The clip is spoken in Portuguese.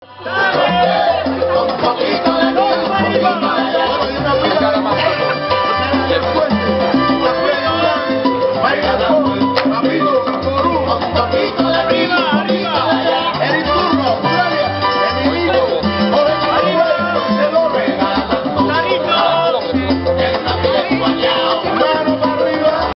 Tá Vamos.